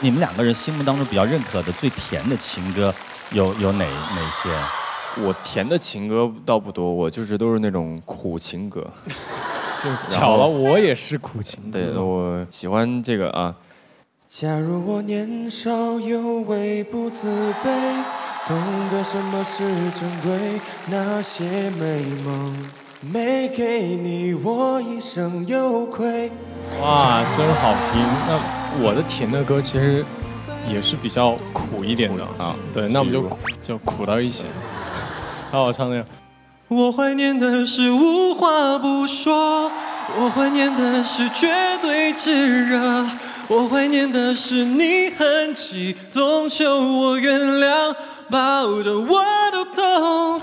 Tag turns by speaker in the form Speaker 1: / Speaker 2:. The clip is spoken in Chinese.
Speaker 1: 你们两个人心目当中比较认可的最甜的情歌有有哪哪些？
Speaker 2: 我甜的情歌倒不多，我就是都是那种苦情歌。
Speaker 3: 就巧了，我也是苦情。
Speaker 2: 对，我喜欢这个啊。
Speaker 4: 假如我年少有为不自卑，懂得什么是珍贵，那些美梦没给你，我一生有愧。
Speaker 3: 哇，真好听！那我的甜的歌其实也是比较苦一点的啊。对，那我们就就苦到一起。好，我唱那个。
Speaker 5: 我怀念的是无话不说，我怀念的是绝对炙热，我怀念的是你很激动求我原谅，抱着我都痛。